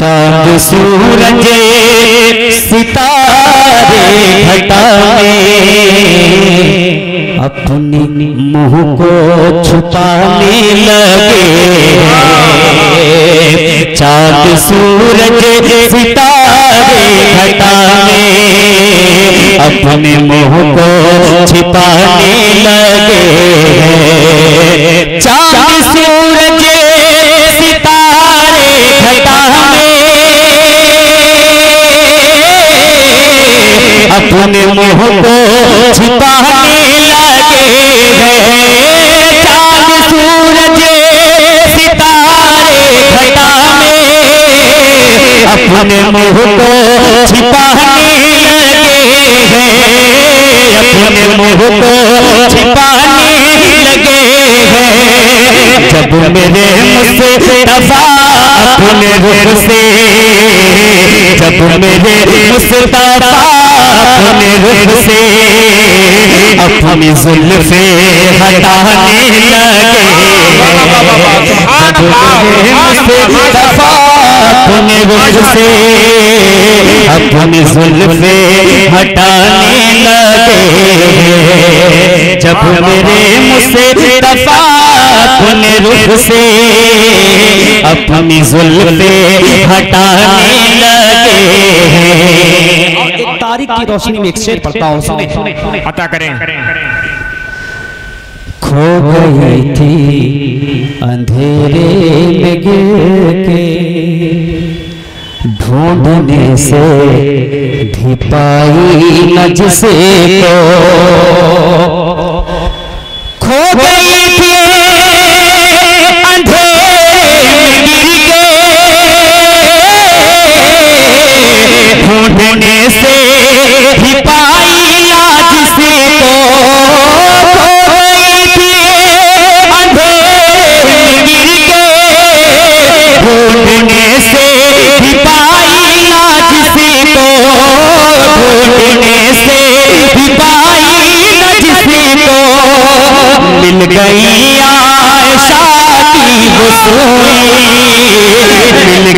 चाँद सूरज सितारे घटा में अपनी मुँह को छुपाने लगे चाँद सूरज सितारे घटा में अपने मुँह को छिपाने लगे चाँद सूरज अपने मुँह को छिपाने लगे हैं। सूरज सितारे घटा अपने मुँह को छिपाने लगे हैं। अपने मुँह को छिपाने लगे हैं। जब मेरे मुझसे दफ़ा अपने रुख से, जब मेरे मुझसे दफ़ा अपने रुख से अपनी जुल्फे हटाने लगे। अपने रुख से अपनी जुल्फे हटाने लगे। जब मेरे मुझसे दफ़ा अपने रुख से अपनी जुल्फे हटाने लगे। तारीख की रोशनी में एक शेर पढ़ता हूँ सुने। अता करें। खो गई थी अंधेरे में गिर के ढूँढने से भी पाई न जिसे को। खो गई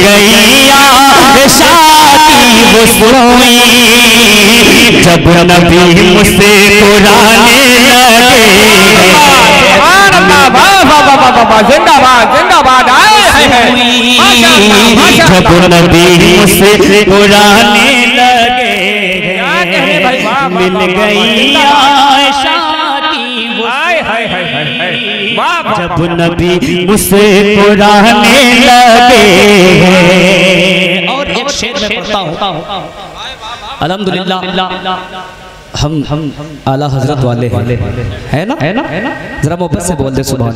आयशा वो सोई जब नबी मुझसे पुराने लगे। जिंदाबाद जिंदाबाद आए जब नबी मुझसे पुराने लगे। मिल गई जब नबी मुझसे पुराने लगे। में हूँ। अल्हम्दुलिल्लाह। हम हम आला हज़रत वाले हैं। है ना? है ना? है ना जरा मोहब्बत से बोल दे सुबह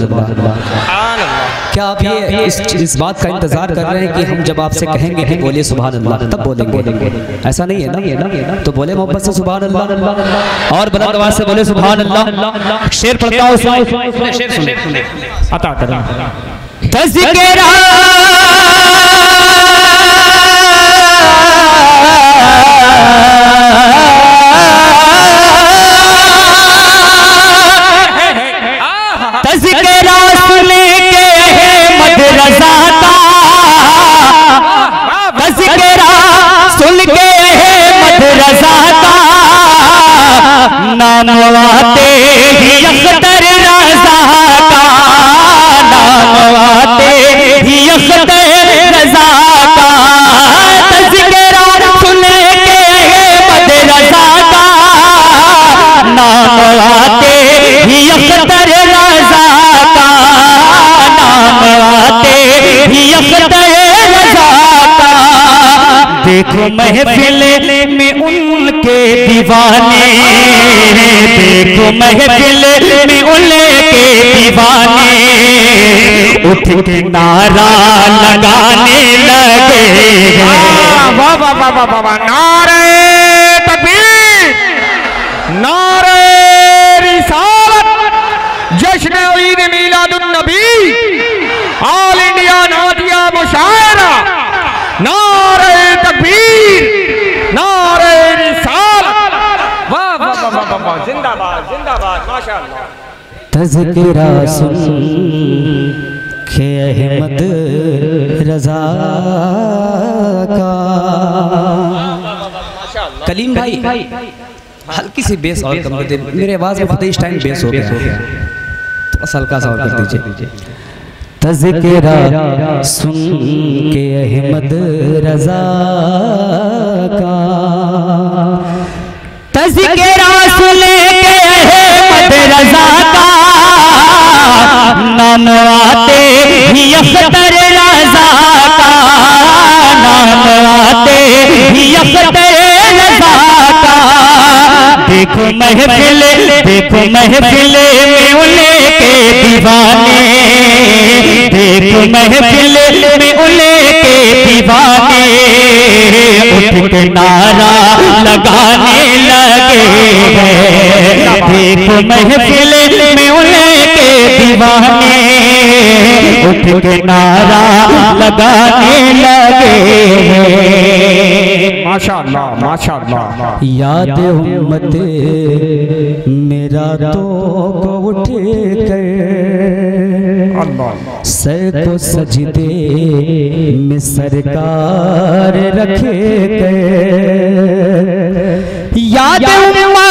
क्या आप ये इस इस बात का इंतज़ार कर रहे हैं कि हम जब आपसे कहेंगे कि बोलिए सुबह अल्लाह। तब बोलेंगे। ऐसा नहीं है ना? है ना तो बोले मोहब्बत से सुबह अल्लाह। और बुलंद आवाज़ से बोले सुबह अल्लाह। शेर पढ़ता हूँ शेर सुने अता करें। आते ही अख्तर रजा का। नाम आते ही अख्तर देखो महफिल में उनके दीवाने। देखो महफिल में उनके दीवाने। उठ के नारा लगाने लगे। वाह वाह वाह वाह वाह वाह वाह नारे तजकिरा सुन खे अहमद रजा का। कलीम भाई, हल्की सी बेस और कम कर दे। मेरे आवाज़ में पता टाइम बेस हो गया। है थोड़ा सा हल्का सा और कर दीजिए। तजकिरा सुन के अहमद रजा का। तजकिरा सुन के अहमद रजा का। ही अख्तर रजा का ननवाते ही रजा देखो महफिल देखो महफिल में उले के दीवाने। देखो महफिल में उले के दीवाने। उठ के नारा लगाने लगे हैं। देखो महफिल में उले के दीवाने। उठ के नारा लगाने लगे हैं। माशाअल्लाह माशाल्लाह। याद उम्मत मेरा तो को उठे कर अल्लाह। सर तो सजदे में सरकार रखे कर याद उम्मा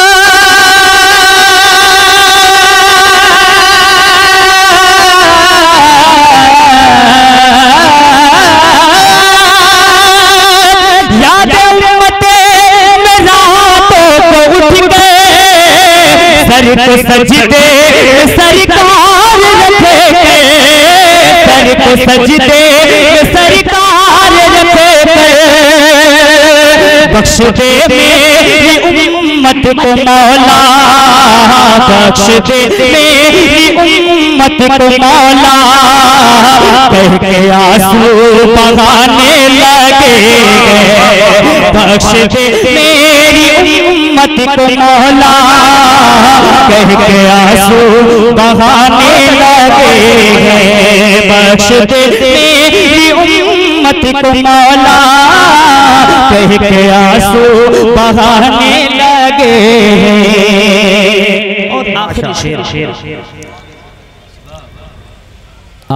सर को सजदे सरकार रखे सर को सजदे सरकार रखे बख्श दे मेरी उम्मत को मौला बख्श दे मेरी उम्मत को मौला। कह के आँसू बहाने लगे बख्श दे उम्मत को मौला कह के आँसू बहाने लगे बख्श दे मेरी उम्मत को मौला कह के आँसू बहाने लगे और आखिरी शेर। शेर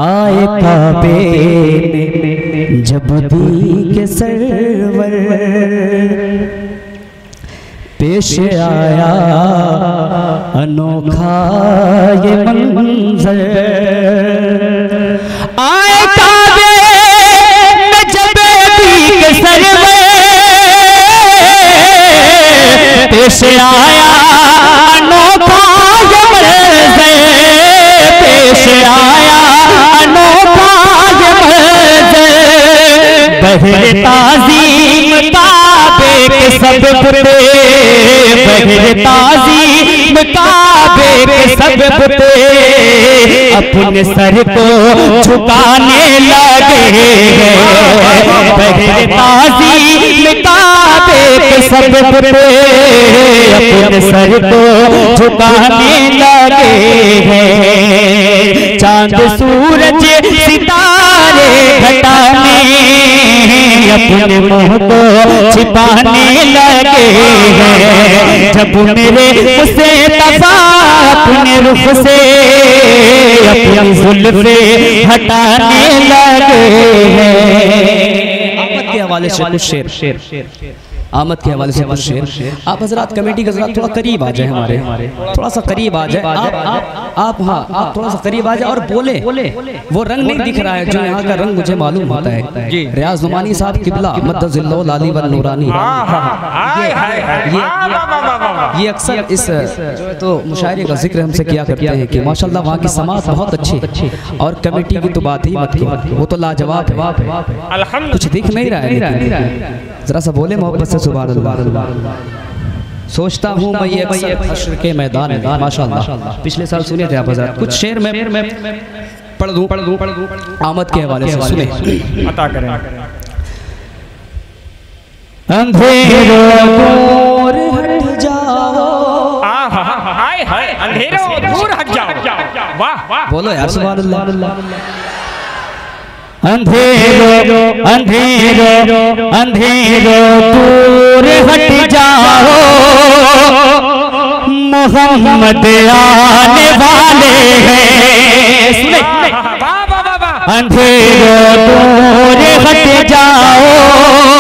आए काबे में जब दी के सरवर पेश आया। अनोखा ये मंजर। आए काबे में जब के सरवर पेश आया अनोखा ये मंजर। पेश आया अनोखा ये मंजर। बहर काबे के सब बुते बहर ताजीम काबे के सब बुते अपने सर को झुकाने लगे बहर ताजीम काबे के सब बुते अपने सर को झुकाने लगे हैं। चाँद, सूरज, सितारे घटाने, अपने मुँह को छिपाने लगे जब मेरे उसे तफा, अपने रुख से, अपनी जुल्फे हटाने लगे हैं। आपत्ति हवाले से कुछ शेर शेर शेर। आमद के हवाले से कुछ शेर आप हजरात कमेटी के हजरात थोड़ा करीब आ जाए हमारे। थोड़ा सा करीब आ जाए। आप आप आप हाँ आप थोड़ा सा करीब आ जाए और बोले। वो रंग नहीं दिख रहा है जो यहाँ का रंग मुझे मालूम होता है। रियाज नुमानी साहब किबला मद्दजिल्लो लाली व नूरानी। ये अक्सर इस तो मुशायरे का ज़िक्र हमसे किया करते हैं कि माशाल्लाह वहाँ की समाज बहुत अच्छी और कमेटी की तो बात ही मत वो तो लाजवाब है। कुछ दिख नहीं रहा है। जरा सा बोले मोहब्बत से सोचता हूँ मैं ये अक्सर हश्र के मैदान में माशाल्लाह। पिछले साल सुने थे आप हज़रत कुछ शेर में पढ़ दूँ पढ़ दूँ पढ़ दूँ। आमद के हवाले से सुने। अता करें। अंधेरों दूर हट जाओ। हाय हाय अंधेरों दूर हट जाओ। वाह वाह। बोलो यार सुभान अल्लाह अंधेरों अंधेरो अंधेरो दूर हट जाओ। मोहम्मद आने वाले हैं। अंधेरों दूर हट जाओ।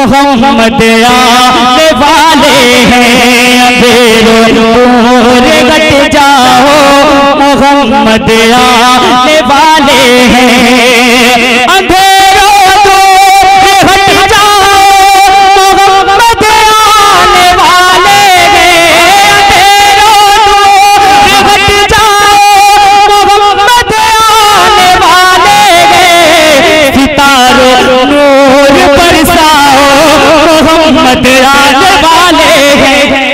मोहम्मद आने वाले हैं। अंधेरों दूर जाओ। मोहम्मद वाले हैं। अंधेरों मोहम्मद आने वाले हैं।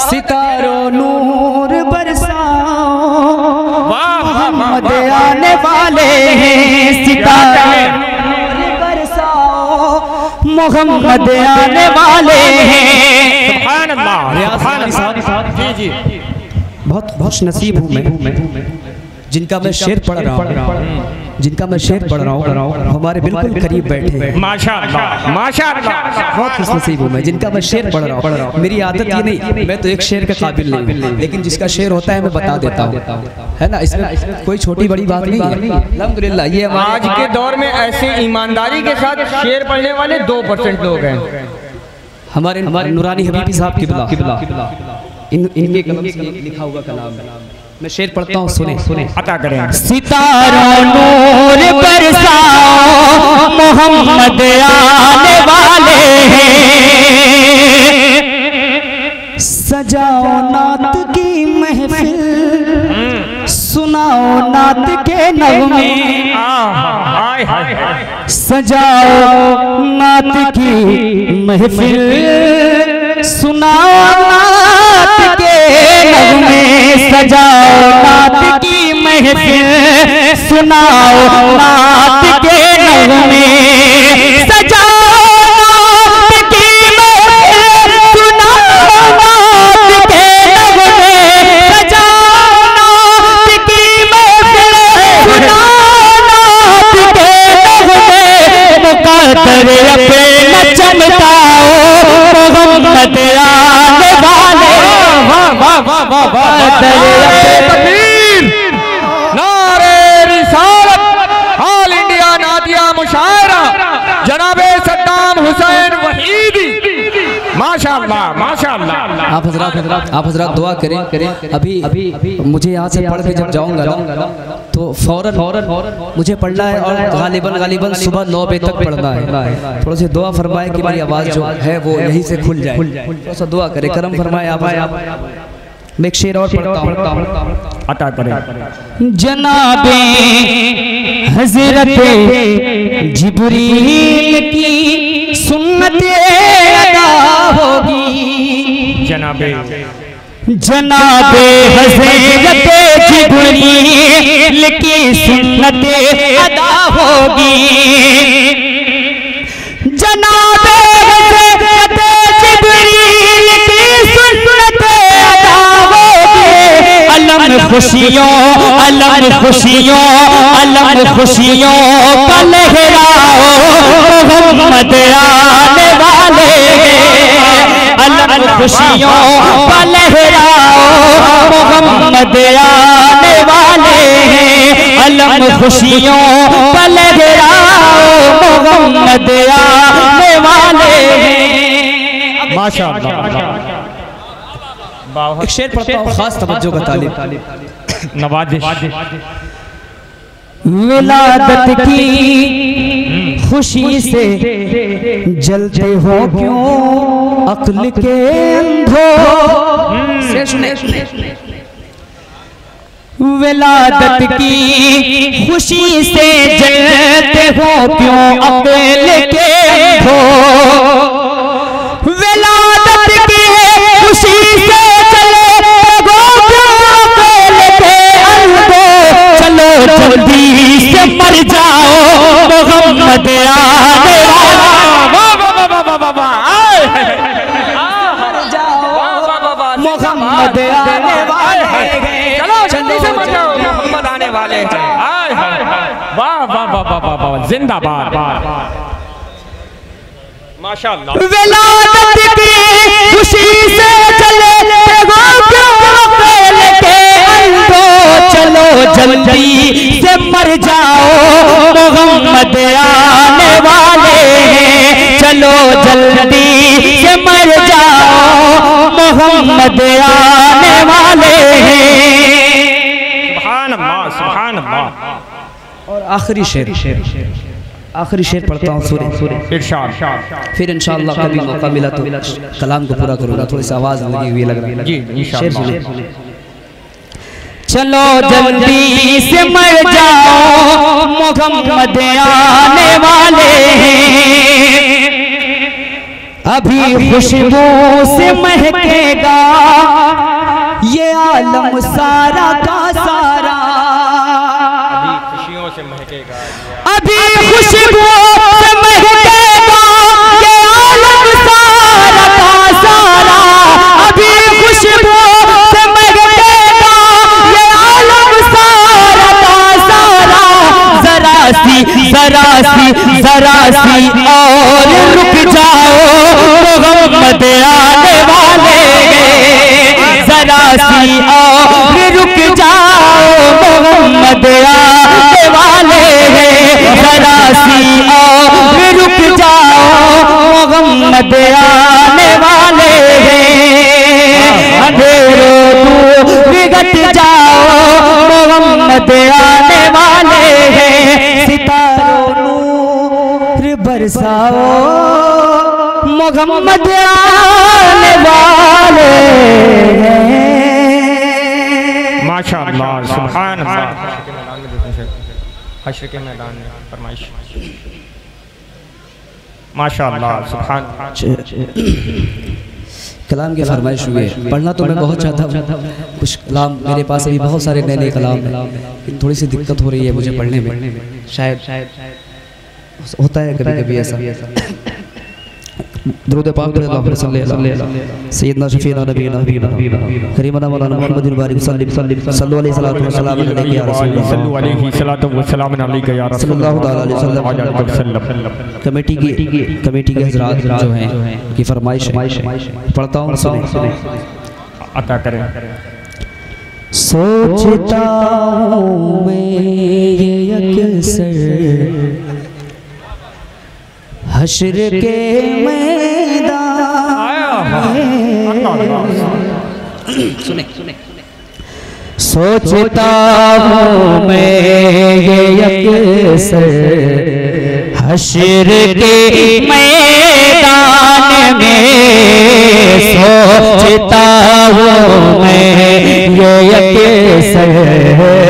सितारों नूर बरसाओ मोहम्मद आने वाले हैं। सितारे नूर बरसाओ मोहम्मद आने वाले हैं। जी जी। बहुत बहुत नसीब हूँ मैं। जिनका मैं शेर पढ़ रहा हूँ जिनका मैं शेर पढ़ रहा हूँ हमारे बिल्कुल करीब बैठे हैं। बहुत खुश नसीब हूँ मैं। जिनका मैं शेर पढ़ रहा हूँ मेरी आदत ये नहीं मैं तो एक शेर के काबिल नहीं हूँ। लेकिन जिसका शेर होता है मैं बता देता हूँ। है ना? इसमें कोई छोटी बड़ी बात नहीं है। अलहमदुलिल्लाह ये आज के दौर में ऐसे ईमानदारी के साथ शेर पढ़ने वाले दो परसेंट लोग हैं। हमारे हमारे नूरानी हबीबी साहब की इन इनके कलम से लिखा हुआ कलाम है। मैं शेर पढ़ता हूँ सुने सुने। अता करें। सितारों नूर बरसाओ मोहम्मद आने वाले हैं। सजाओ नात की महफिल सुनाओ नात के नगमे। सजाओ नात की महफिल सुनाओ सजाओ नात की महफिल सुनाओ नात के नगमे सजाओ नात की महफिल सुनाओ नारे रिसालत। ऑल इंडिया नादिया मुशायरा। जनाबे सद्दाम हुसैन वहीदी। आप हजरात आप हजरात दुआ करें। करें अभी अभी मुझे यहाँ से पढ़ के जब जाऊँगा ना तो फ़ौरन फ़ौरन मुझे पढ़ना है और गालिबन गालिबन सुबह नौ बजे तक पढ़ना है। थोड़ा सा दुआ फरमाए कि मेरी आवाज़ जो है वो यहीं से खुल जाए। थोड़ा सा दुआ करें करम फरमाए आप। एक शेर और पढ़ता हूँ। अता करें। जनाबे हज़रत जिब्रील की सुन्नत अदा होगी। जनाबे। जनाबे हज़रत जिब्रील की सुन्नत अदा होगी। जनाबे अलम खुशियों अलम खुशियों अलम खुशियों का लहराओ मोहम्मद आने वाले अलम खुशियों का लहराओ मोहम्मद आने वाले अलम खुशियों का लहराओ मोहम्मद आने वाले माशाअल्लाह एक शेर पढ़ता हूँ। खास तवज्जो का तालिब नवाजिश। विलादत की खुशी से जलते हो क्यों? अक्ल के अंधो। विलादत की खुशी से जलते हो क्यों? अक्ल के अंधो। विलादत की खुशी से जल्दी से मर जाओ मोहम्मद आने वाले हैं चलो जल्दी से मर जाओ मोहम्मद आने वाले हैं। वाह वाह वाह वाह वाह वाह जिंदाबाद माशाअल्लाह जल्दी से मर जाओ मोहम्मद आने वाले हैं। चलो जल्दी से मर जाओ मोहम्मद आने वाले हैं सुभान अल्लाह सुभान अल्लाह और आखिरी शेर शेर आखिरी शेर पढ़ता हूँ सूर्य इरशाद। फिर इंशाअल्लाह कभी मौका मिला तो कलाम को पूरा करूँगा थोड़ी सी आवाज़ लगी हुई लग रही है जी शेर इंशाअल्लाह सुनिए चलो जल्दी से मर जाओ मोहम्मद आने वाले। हैं अभी खुशबू से महकेगा। ये आलम सारा का सारा खुशियों से महकेगा। अभी खुशबू सी जरा सी और रुक जाओ, मोहम्मद आने वाले जरा सी और रुक जाओ, मोहम्मद आने वाले जरा सी और रुक जाओ, मोहम्मद आने वाले अंधेरों जाओ, मोहम्मद आने वाले हैं। सितारों बरसाओ मोहम्मद आने वाले हैं। माशाअल्लाह सुभान अल्लाह हश्र के मैदान में फरमाइश। माशाअल्लाह सुभान कलाम की फरमाइश हुई है। पढ़ना तो मैं बहुत चाहता हूँ। कुछ कलाम मेरे पास अभी बहुत सारे नए नए कलाम हैं। थोड़ी सी दिक्कत हो रही है मुझे पढ़ने में। शायद शायद होता है कभी कभी ऐसा। दरूद पाक अल्लाह सल्लल्लाहु अलैहि सैयदना शफीना नबीना करीमना मौलाना मुहम्मद बिन बारिक सल्लल्लाहु अलैहि सलातु व सलाम अलैहि या रसूल सल्लु अलैहि सलातु व सलाम अलैका या रसूल सल्लल्लाहु अलैहि वसल्लम कमेटी की कमेटी के हजरात जो हैं की फरमाइश है। पढ़ता हूँ सुने। अता करें। सोचता हूँ मैं ये अक्सर हश्र के मैदान सुने सुने। सोचता हूँ मैं ये अक्सर। हश्र के मैदान में। सोचता हूँ मैं ये अक्सर।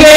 से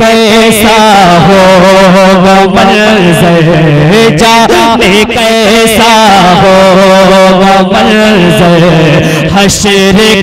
कैसा हो बनल सरे कैसा हो बनल सरे हशरी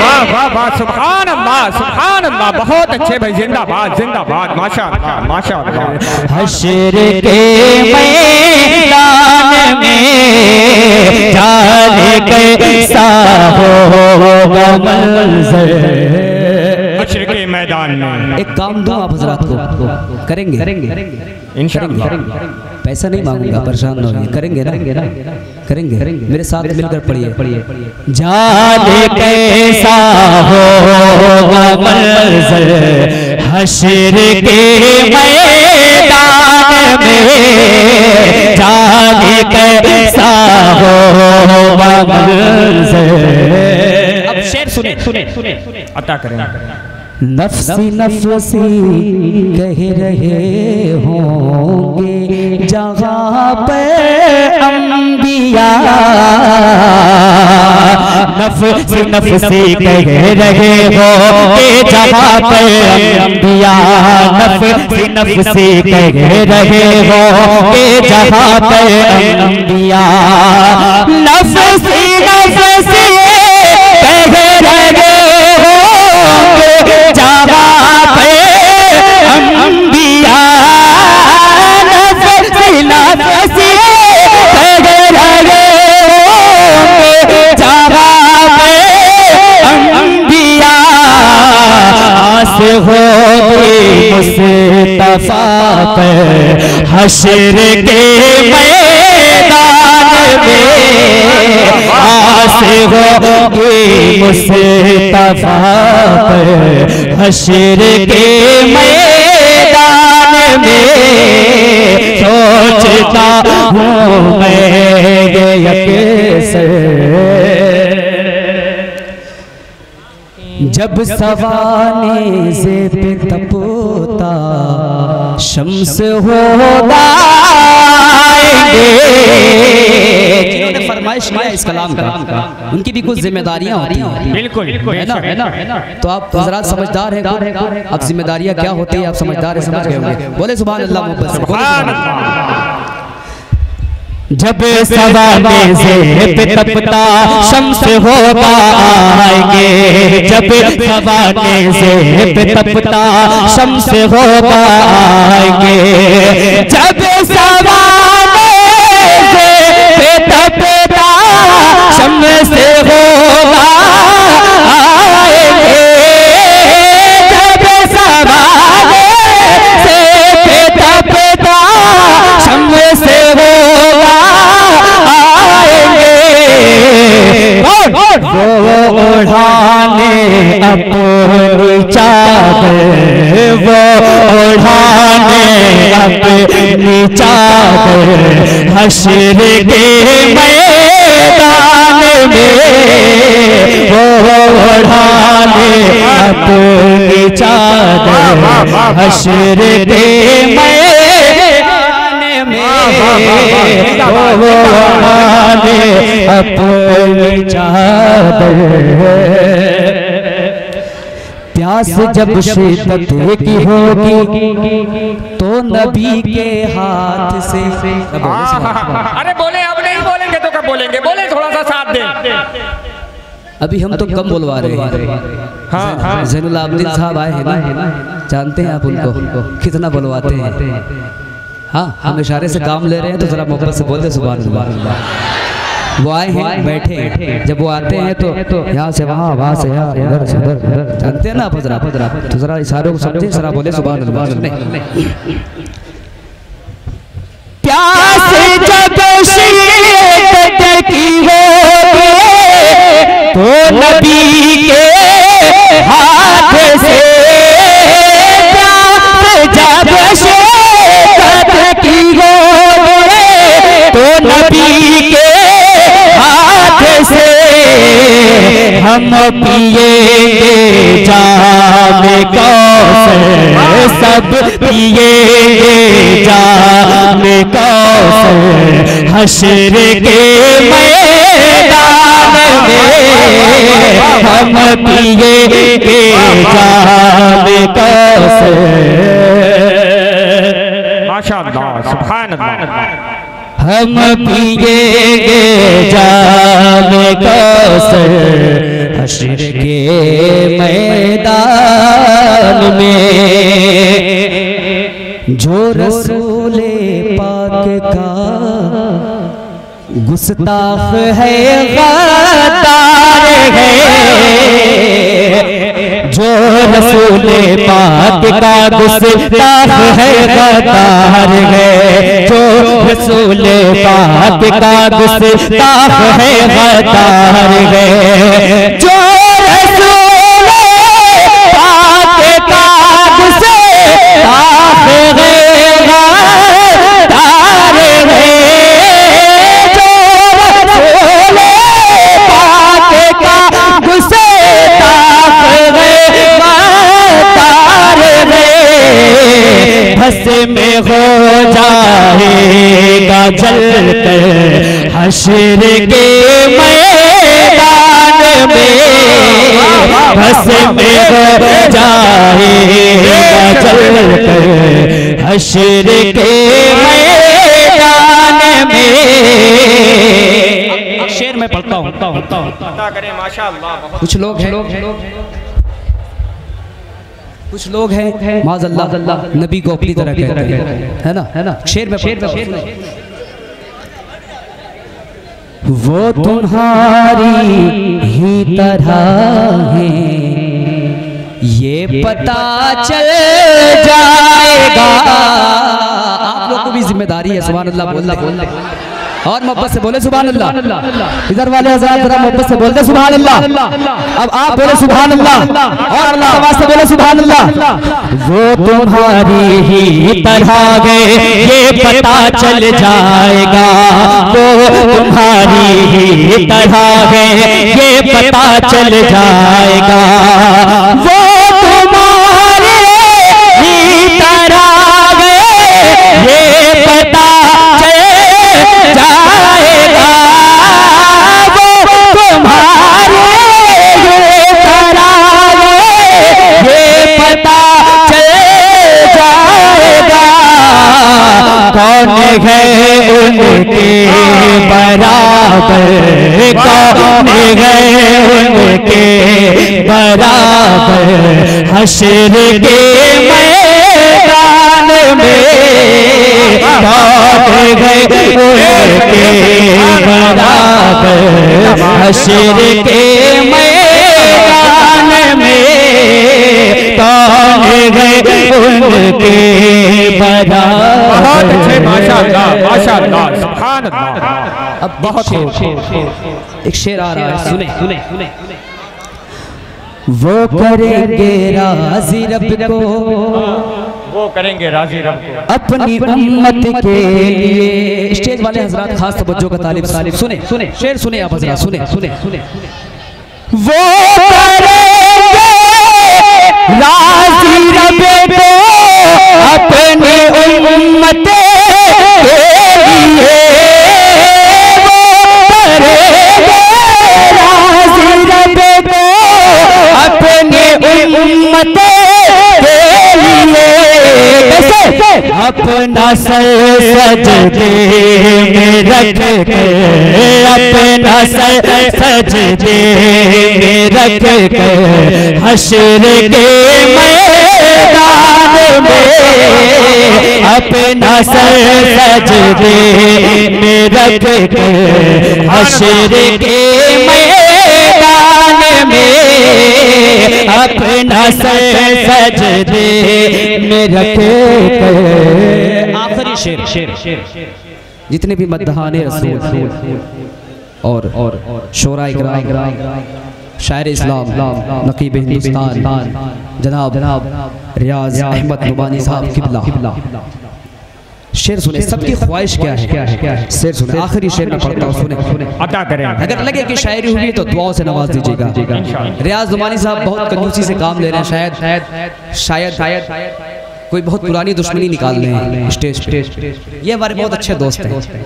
वाह वाह वाह सुभान अल्लाह सुभान अल्लाह बहुत अच्छे भाई जिंदाबाद जिंदाबाद माशाल्लाह माशाल्लाह हश्र के मैदान में जाने कैसा होगा मंजर? मैदान में। एक काम दो आप हजरात को? करेंगे? करेंगे। पैसा नहीं मांगूँगा परेशान ना होइए। करेंगे ना? करेंगे मेरे साथ मिलकर पढ़िए। पढ़िए। जाने कैसा होगा मंजर हश्र के मैदान में? जाने कैसा होगा मंजर? अब शेर सुने सुने सुने। अता करें। नफसी नफसी कह रहे होंगे, जहाँ पे अंबिया। नफसी नफसी कह रहे होंगे, जहाँ पे अंबिया। नफसी नफसी कह रहे होंगे, जहाँ पे अंबिया। नफसी नफसी हशर के मैदान में आस होगी मुस्तफ़ा के मैदान में सोचता हूँ मैं ये जब सवाने से पे तपोता शम्स हो जिन्होंने फरमाइश किया इस कलाम का उनकी भी कुछ जिम्मेदारियाँ होती हैं। बिल्कुल। है ना? है ना? तो आप हजरात समझदार हैं अब जिम्मेदारियाँ क्या होती है? आप समझदार हैं समझ गए होंगे। बोले सुबह अल्लाह मोहब्बत से बोले सुभान सुभान अल्लाह जब सवाने से तपता शम्स हो पाएँगे। जब सवाने से तपता शम्स हो पाएँगे। जब सवाने से तपता शम्स होगा वो ओढ़ाने अपनी चादर, वो ओढ़ाने अपनी चादर, हशर के मैदान में, वो अपनी चादर के वो अपनी चादर प्यास जब शिद्दत की होगी तो नबी के हाथ से। अरे बोले अब नहीं बोलेंगे तो कब बोलेंगे? बोले थोड़ा सा साथ दे। अभी हम तो कम बोलवा रहे हैं। हाँ हाँ। जैनुल आबदीन साहब आए हैं ना? जानते हैं आप उनको। कितना बोलवाते हैं। हाँ हम इशारे से काम ले रहे हैं तो जरा मोहब्बत से बोल दे सुबह अल्लाह। वो आए हैं बैठे जब वो आते हैं तो यहाँ से वहाँ वहाँ से यहाँ इधर से उधर जानते हैं ना आप जरा? तो जरा इशारों को समझे जरा बोले सुबह अल्लाह। प्यास जब की होगी तो नबी के हम पिएँगे जाम कौसर सब पिएँगे जाम कौसर हशर के मैदान में हम जाम माशाअल्लाह सुभान अल्लाह हम पिएँगे जाम कौसर हशर के मैदान में। जो रसूल पाक का गुस्ताख है गद्दार है। रसूल पाक का गुस्ताख है, गद्दार है। जो रसूल पाक का गुस्ताख है, गद्दार है। जो जाएगा जल कर हशर के मैदान में। भस में हो जाएगा जल कर हशर के मैदान में। शेर में पढ़ता हूँ अता करें माशाअल्लाह बहुत कुछ लोग हैं। कुछ लोग हैं माजल्ला नबी को अपनी तरह कहते हैं। है ना? है ना? शेर में शेर में वो तुम्हारी ही तरह है। ये पता चल जाएगा। आप लोग को भी ज़िम्मेदारी है सुबह अल्लाह बोलना। बोलना। और मोहब्बत से बोले सुबह अल्लाह इधर वाले हजरात जरा मोहब्बत से बोलते सुबह अल्लाह अब आप बोले सुबह अल्लाह और अल्लाह आवाज़ से बोले सुबह अल्लाह वो तुम्हारी ही तरह गए ये पता चल जाएगा। वो तुम्हारी ही तरह गए ये पता चल जाएगा। वो हशर के मैदान में है उनके बराबर। हशर के मैदान में है उनके बराबर। बहुत अच्छे सुभान अल्लाह। अब बहुत एक शेर आ रहा है सुने सुने सुने। वो करेंगे राज़ी रब को। वो करेंगे राज़ी रब को। अपनी उम्मत के लिए स्टेज वाले हजरात खास तवज्जो का तालिब तालिब सुने सुने शेर सुने आप हजरात सुने सुने सुने वो करेंगे राज़ी रब को अपनी उम्मत उम्मत के लिए अपना सर सजदे में रख के, अपना सर सजदे में रख के, हशर के मैदान में अपना सर सजदे में रख के, हशर के अपना सर सजदे में रख आखिरी शेर शेर शेर। जितने भी मदहाने रसूल और और शोरा शायर इस्लाम नकीब हिंदुस्तान जनाब जनाब रियाज अहमद नुमानी साहब किबला। शेर सुने सबकी ख्वाहिश क्या है? क्या है? क्या है शेर सुने आखिरी शेर में पढ़ता हूँ सुने। अदा करें। अगर लगे कि शायरी हुई तो दुआओं से नवाज़ दीजिएगा। रियाज नुमानी साहब बहुत कंजूसी से काम ले रहे हैं शायद। शायद शायद शायद कोई बहुत पुरानी दुश्मनी निकाल रहे हैं स्टेज पे। ये हमारे बहुत अच्छे दोस्त हैं।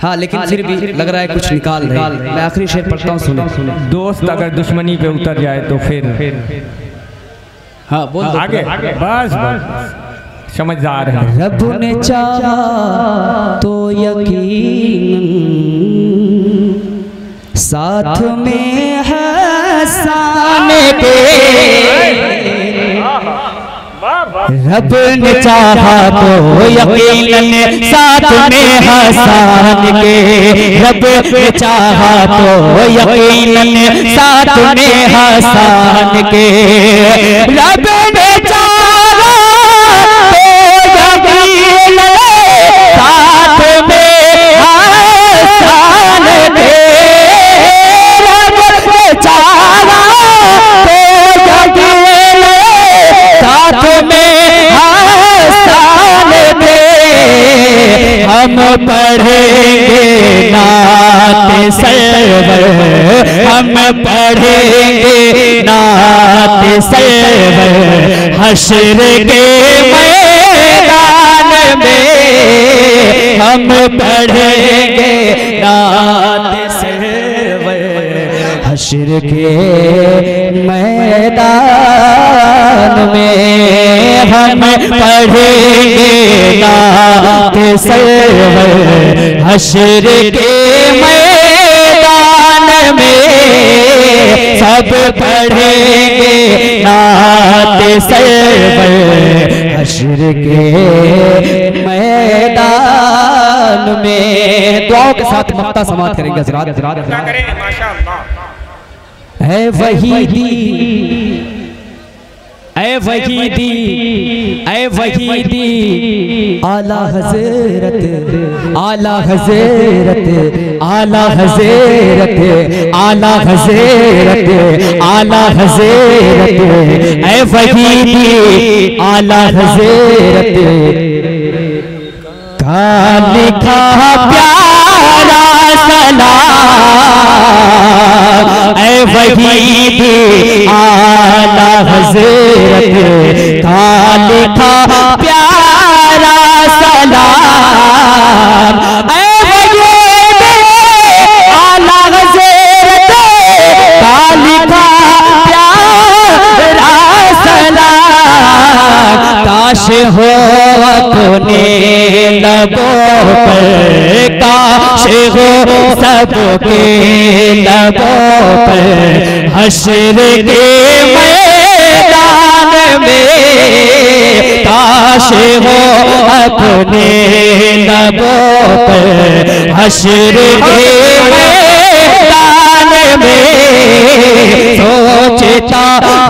हाँ। लेकिन फिर भी लग रहा है कुछ निकाल निकाल मैं आखिरी शेर पढ़ता हूँ सुने। सुने। दोस्त अगर दुश्मनी पे उतर जाए तो फिर। हाँ बोल आगे। बस बस। समझदार है। रब ने चाहा तो यकीन साथ में हसान के रब ने चाहा तो यकीन साथ में हसान के। रब ने चाहा तो यकीन साथ में हसान के। रब ने हम पढ़ेंगे नात सरवर। हम पढ़ेंगे नात सरवर। हशर के मैदान में हम पढ़ेंगे नात सरवर। हशर के मैदान हम पढ़ेंगे नात सरवर हशर के मैदान में सब पढ़ेंगे नात सरवर हशर के मैदान में दुआओं के साथ मक्ता समाप्त करेंगे हजरात है वही दी ऐ वहीदी ऐ वहीदी आला हज़रत आला हज़रत आला हज़रत आला हज़रत आला हज़रत ऐ वहीदी आला हज़रत। का लिखा प्यारा सलाम ऐ वहीदी आला हज़रत का लिखा प्यारा सलाम। ऐ वहीदी आला हज़रत का लिखा प्यारा सलाम। काश हो अपने लबों पर हो सबके लबों पर हशर के मैदान में। काश हो अपने लबों पर हशर के मैदान में। सोचता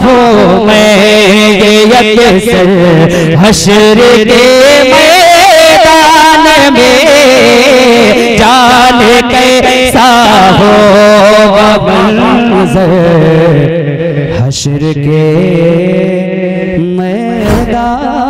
हूँ मैं ये यकसर हशर के में जान कैसा हो मंजर हशर के मैदान